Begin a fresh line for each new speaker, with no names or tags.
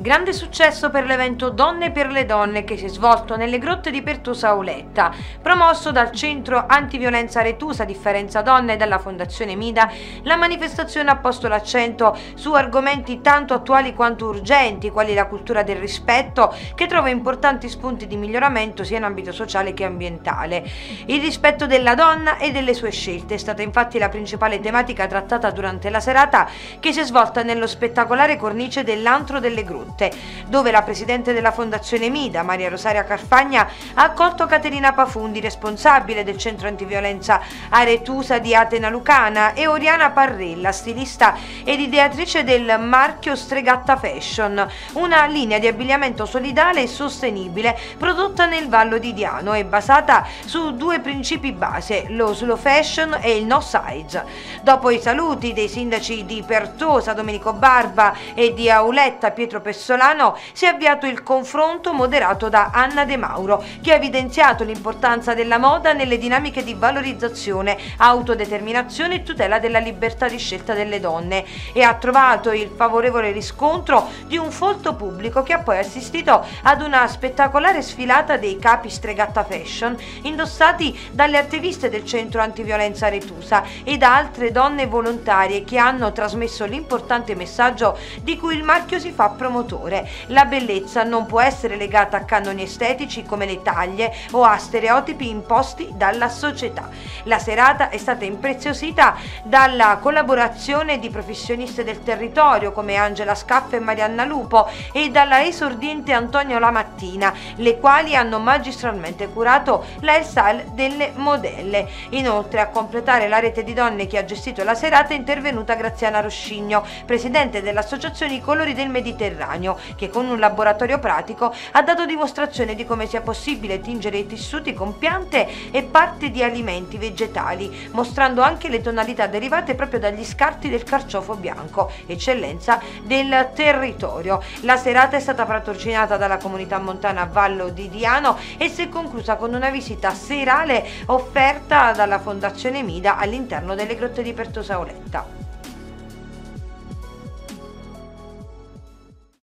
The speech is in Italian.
Grande successo per l'evento Donne per le Donne che si è svolto nelle grotte di Pertusa Auletta. Promosso dal Centro Antiviolenza Retusa Differenza Donne e dalla Fondazione Mida, la manifestazione ha posto l'accento su argomenti tanto attuali quanto urgenti, quali la cultura del rispetto, che trova importanti spunti di miglioramento sia in ambito sociale che ambientale. Il rispetto della donna e delle sue scelte è stata infatti la principale tematica trattata durante la serata che si è svolta nello spettacolare cornice dell'Antro delle Grotte Conte, dove la presidente della Fondazione Mida, Maria Rosaria Carfagna, ha accolto Caterina Pafundi, responsabile del centro antiviolenza Aretusa di Atena Lucana, e Oriana Parrella, stilista ed ideatrice del marchio Stregatta Fashion, una linea di abbigliamento solidale e sostenibile prodotta nel Vallo di Diano e basata su due principi base, lo slow fashion e il no size. Dopo i saluti dei sindaci di Pertosa, Domenico Barba e di Auletta, Pietro Pessoa, Solano si è avviato il confronto moderato da Anna De Mauro, che ha evidenziato l'importanza della moda nelle dinamiche di valorizzazione, autodeterminazione e tutela della libertà di scelta delle donne e ha trovato il favorevole riscontro di un folto pubblico che ha poi assistito ad una spettacolare sfilata dei capi stregatta fashion indossati dalle attiviste del centro antiviolenza Retusa e da altre donne volontarie che hanno trasmesso l'importante messaggio di cui il marchio si fa promotore autore. La bellezza non può essere legata a canoni estetici come le taglie o a stereotipi imposti dalla società. La serata è stata impreziosita dalla collaborazione di professioniste del territorio come Angela Scaffa e Marianna Lupo e dalla esordiente Antonio Lamattina, le quali hanno magistralmente curato l'hairstyle delle modelle. Inoltre a completare la rete di donne che ha gestito la serata è intervenuta Graziana Roscigno, presidente dell'Associazione I Colori del Mediterraneo Mediterraneo, che con un laboratorio pratico ha dato dimostrazione di come sia possibile tingere i tessuti con piante e parti di alimenti vegetali, mostrando anche le tonalità derivate proprio dagli scarti del carciofo bianco, eccellenza del territorio. La serata è stata patrocinata dalla comunità montana Vallo di Diano e si è conclusa con una visita serale offerta dalla Fondazione Mida all'interno delle grotte di Pertosaoletta.